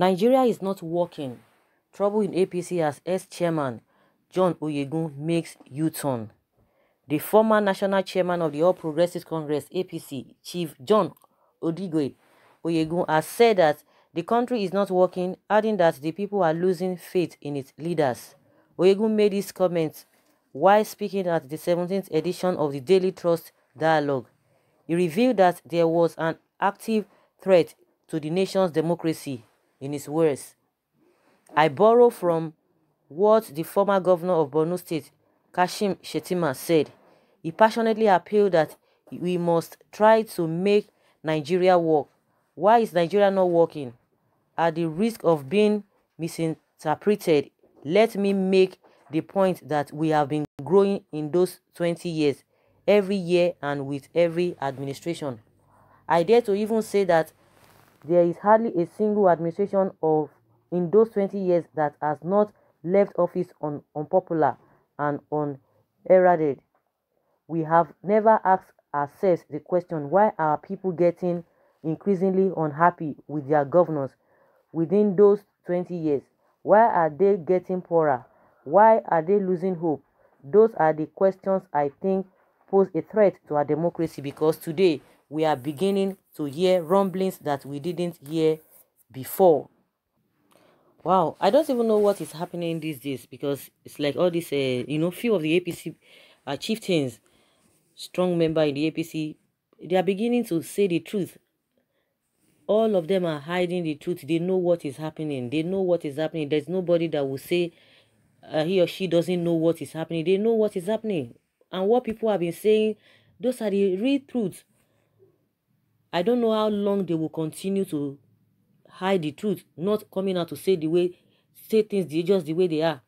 Nigeria is not working. Trouble in APC as ex-chairman John Oyegun makes U-turn. The former national chairman of the All Progressives Congress APC, Chief John Odigie Oyegun, has said that the country is not working, adding that the people are losing faith in its leaders. Oyegun made his comments while speaking at the 17th edition of the Daily Trust Dialogue. He revealed that there was an active threat to the nation's democracy in his words. I borrow from what the former governor of Borno State, Kashim Shettima, said. He passionately appealed that we must try to make Nigeria work. Why is Nigeria not working? At the risk of being misinterpreted, let me make the point that we have been growing in those 20 years, every year and with every administration. I dare to even say that there is hardly a single administration of in those 20 years that has not left office on unpopular and unheralded. We have never asked ourselves the question why are people getting increasingly unhappy with their governors within those 20 years? Why are they getting poorer? Why are they losing hope? Those are the questions I think pose a threat to our democracy because today we are beginning to hear rumblings that we didn't hear before. Wow, I don't even know what is happening these days because it's like all these, uh, you know, few of the APC uh, chieftains, strong member in the APC, they are beginning to say the truth. All of them are hiding the truth. They know what is happening. They know what is happening. There's nobody that will say uh, he or she doesn't know what is happening. They know what is happening. And what people have been saying, those are the real truths. I don't know how long they will continue to hide the truth, not coming out to say the way, say things just the way they are.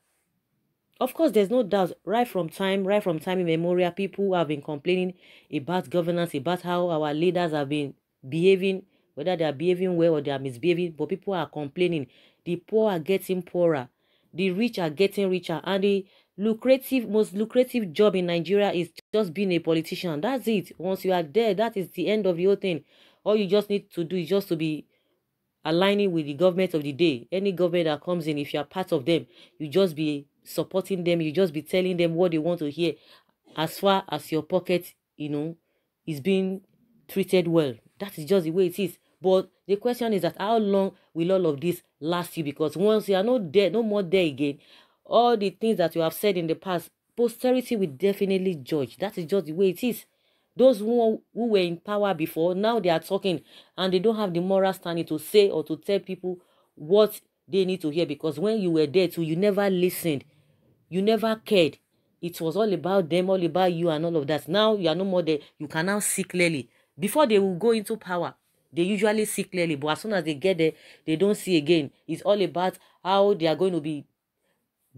Of course, there's no doubt, right from time, right from time immemorial, people have been complaining about governance, about how our leaders have been behaving, whether they are behaving well or they are misbehaving, but people are complaining. The poor are getting poorer, the rich are getting richer, and the lucrative, most lucrative job in Nigeria is just being a politician. That's it. Once you are there, that is the end of the whole thing. All you just need to do is just to be aligning with the government of the day. Any government that comes in, if you are part of them, you just be supporting them. You just be telling them what they want to hear as far as your pocket, you know, is being treated well. That is just the way it is. But the question is that how long will all of this last you? Because once you are not there, no more there again, all the things that you have said in the past, posterity will definitely judge. That is just the way it is. Those who, who were in power before, now they are talking and they don't have the moral standing to say or to tell people what they need to hear because when you were there too, you never listened. You never cared. It was all about them, all about you and all of that. Now you are no more there. You can now see clearly. Before they will go into power, they usually see clearly. But as soon as they get there, they don't see again. It's all about how they are going to be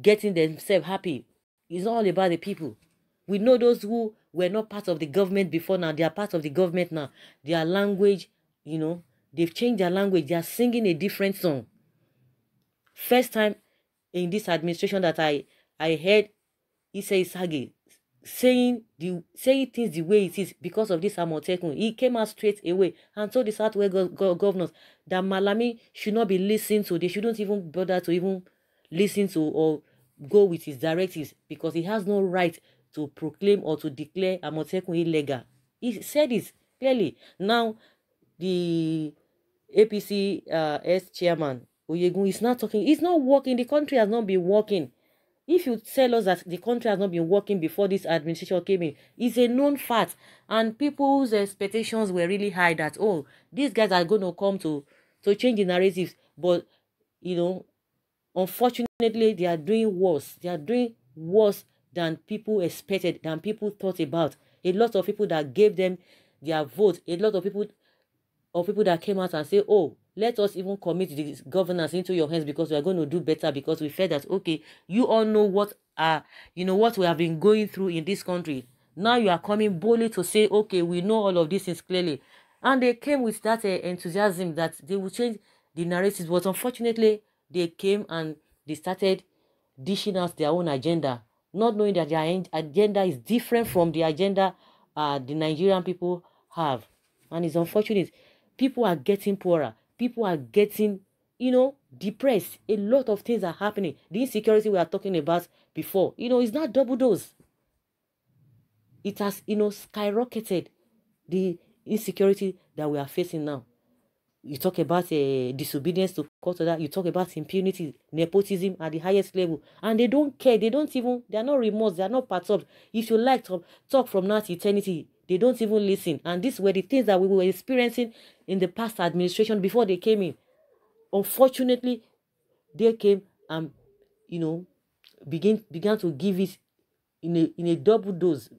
getting themselves happy. It's all about the people. We know those who were not part of the government before now. They are part of the government now. Their language, you know, they've changed their language. They are singing a different song. First time in this administration that I I heard Itse Sagay saying the saying things the way it is because of this Amotekun. He came out straight away and told the Southwest go go governors that Malami should not be listened to. They shouldn't even bother to even listen to or go with his directives because he has no right to proclaim or to declare Amotekun illegal. He said this clearly. Now, the APC uh, S-chairman, Oyegun, is not talking. He's not working. The country has not been working. If you tell us that the country has not been working before this administration came in, it's a known fact. And people's expectations were really high that, oh, these guys are going to come to, to change the narratives. But, you know, unfortunately, they are doing worse. They are doing worse than people expected, than people thought about. A lot of people that gave them their vote, a lot of people of people that came out and say, oh, let us even commit this governance into your hands because we are going to do better because we felt that, okay, you all know what uh, you know, what we have been going through in this country. Now you are coming boldly to say, okay, we know all of this is clearly. And they came with that uh, enthusiasm that they will change the narratives. But unfortunately, they came and they started dishing out their own agenda not knowing that their agenda is different from the agenda uh, the Nigerian people have. And it's unfortunate. People are getting poorer. People are getting you know, depressed. A lot of things are happening. The insecurity we are talking about before, you know, is not double dose. It has, you know, skyrocketed the insecurity that we are facing now. You talk about uh, disobedience to court order. You talk about impunity, nepotism at the highest level, and they don't care. They don't even. They are not remorse. They are not perturbed. If you like to talk from now to eternity, they don't even listen. And these were the things that we were experiencing in the past administration before they came in. Unfortunately, they came and you know begin began to give it in a in a double dose,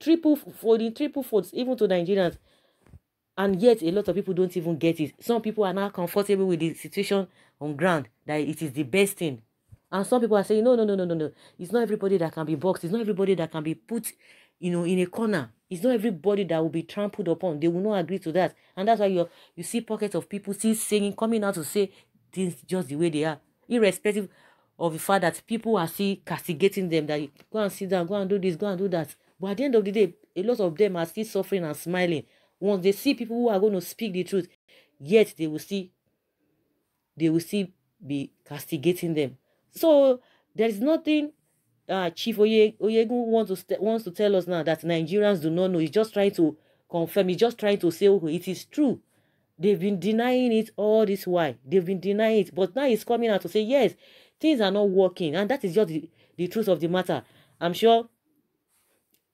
triple folding, triple folds, even to Nigerians. And yet a lot of people don't even get it. Some people are now comfortable with the situation on ground that it is the best thing. And some people are saying, no, no, no, no, no, no. It's not everybody that can be boxed. It's not everybody that can be put, you know, in a corner. It's not everybody that will be trampled upon. They will not agree to that. And that's why you you see pockets of people still saying, coming out to say things just the way they are, irrespective of the fact that people are still castigating them that go and sit down, go and do this, go and do that. But at the end of the day, a lot of them are still suffering and smiling. Once they see people who are going to speak the truth, yet they will see they will still be castigating them. So there is nothing uh, Chief Oye, Oyegun wants to wants to tell us now that Nigerians do not know. He's just trying to confirm. He's just trying to say, okay, it is true. They've been denying it all this while. They've been denying it, but now he's coming out to say, yes, things are not working, and that is just the, the truth of the matter. I'm sure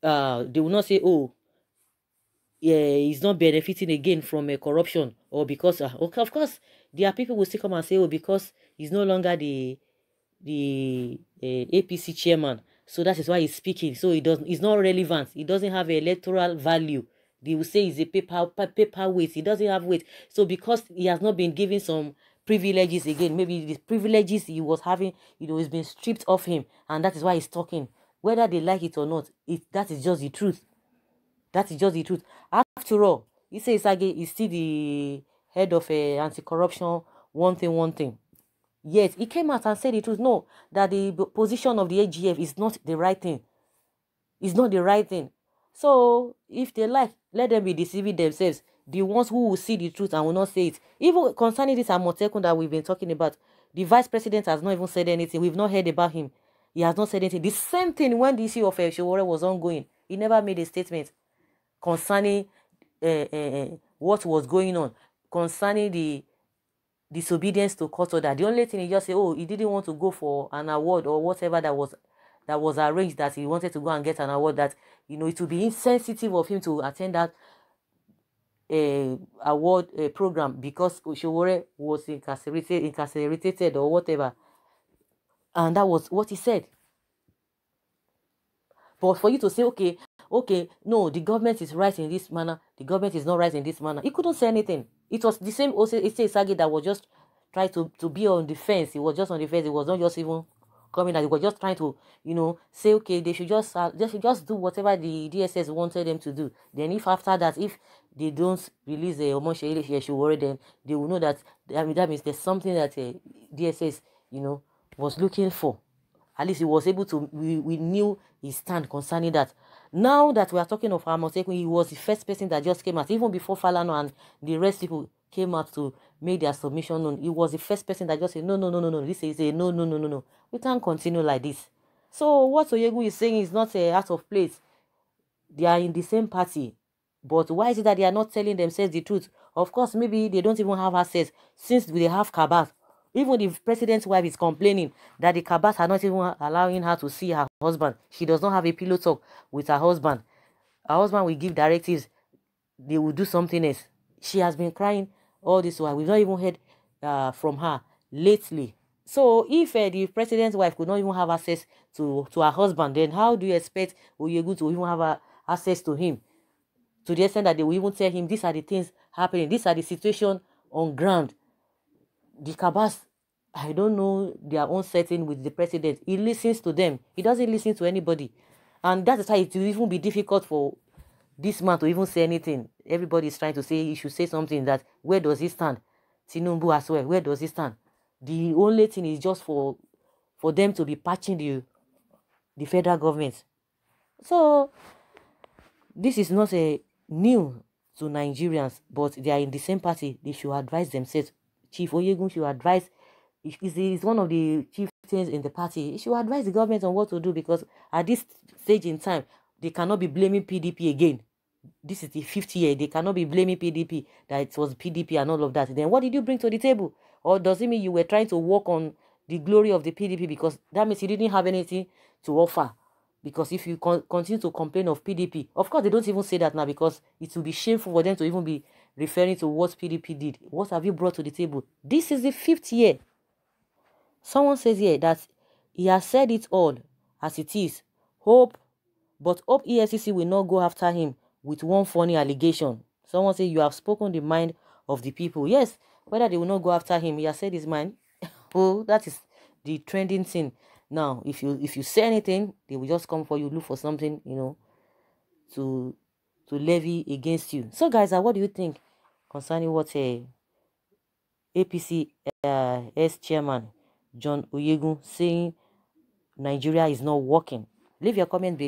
uh, they will not say, oh, he's not benefiting again from a uh, corruption or because uh, okay, of course there are people will still come and say, oh, because he's no longer the the uh, APC chairman. So that is why he's speaking. So he doesn't. It's not relevant. He doesn't have electoral value. They will say he's a paper paper weight. He doesn't have weight. So because he has not been given some privileges again, maybe the privileges he was having, you know, has been stripped off him, and that is why he's talking. Whether they like it or not, it that is just the truth. That is just the truth. After all, he says Sage is still the head of uh, anti-corruption. One thing, one thing. Yet he came out and said the truth. No, that the position of the AGF is not the right thing. It's not the right thing. So if they like, let them be deceiving themselves. The ones who will see the truth and will not say it. Even concerning this Amotekun that we've been talking about, the vice president has not even said anything. We've not heard about him. He has not said anything. The same thing when the issue of uh, was ongoing. He never made a statement concerning uh, uh, what was going on, concerning the disobedience to court order. The only thing he just said, oh, he didn't want to go for an award or whatever that was that was arranged that he wanted to go and get an award that you know it would be insensitive of him to attend that uh, award uh, program because Oshowore was incarcerated, incarcerated or whatever. And that was what he said. But for you to say, okay, okay, no, the government is right in this manner, the government is not right in this manner, he couldn't say anything. It was the same Itse Sagay that was just trying to, to be on the fence. He was just on the fence. He was not just even coming out. He was just trying to, you know, say, okay, they should just uh, they should just do whatever the DSS wanted them to do. Then if after that, if they don't release the Omoshe should worry them, they will know that, I mean, that means there's something that uh, DSS, you know, was looking for. At least he was able to, we, we knew his stand concerning that. Now that we are talking of Amotekun, he was the first person that just came out, even before Falana and the rest people came out to make their submission known. He was the first person that just said, no, no, no, no, no. This is a no, no, no, no, no. We can't continue like this. So what Oyegun is saying is not a out of place. They are in the same party. But why is it that they are not telling themselves the truth? Of course, maybe they don't even have access since they have cabal even the president's wife is complaining that the cabals are not even allowing her to see her husband. She does not have a pillow talk with her husband. Her husband will give directives. They will do something else. She has been crying all this while. We've not even heard uh, from her lately. So if uh, the president's wife could not even have access to, to her husband, then how do you expect Oyegun to even have uh, access to him? To the extent that they will even tell him, these are the things happening. These are the situation on ground the cabals, I don't know their own setting with the president. He listens to them. He doesn't listen to anybody. And that is why it will even be difficult for this man to even say anything. Everybody is trying to say he should say something that where does he stand? Tinubu as well, where does he stand? The only thing is just for for them to be patching the the federal government. So this is not a new to Nigerians, but they are in the same party. They should advise themselves Chief Oyegun should advise, is one of the chief things in the party. He should advise the government on what to do because at this stage in time, they cannot be blaming PDP again. This is the fifth year. They cannot be blaming PDP that it was PDP and all of that. Then what did you bring to the table? Or does it mean you were trying to work on the glory of the PDP because that means you didn't have anything to offer? Because if you con continue to complain of PDP, of course they don't even say that now because it will be shameful for them to even be referring to what PDP did. What have you brought to the table? This is the fifth year. Someone says here that he has said it all as it is. Hope, but hope EFCC will not go after him with one funny allegation. Someone say you have spoken the mind of the people. Yes, whether they will not go after him, he has said his mind. oh, that is the trending thing. Now, if you if you say anything, they will just come for you, look for something, you know, to to levy against you. So, guys, uh, what do you think concerning what a uh, APC uh, S chairman John Oyegun saying Nigeria is not working? Leave your comment below.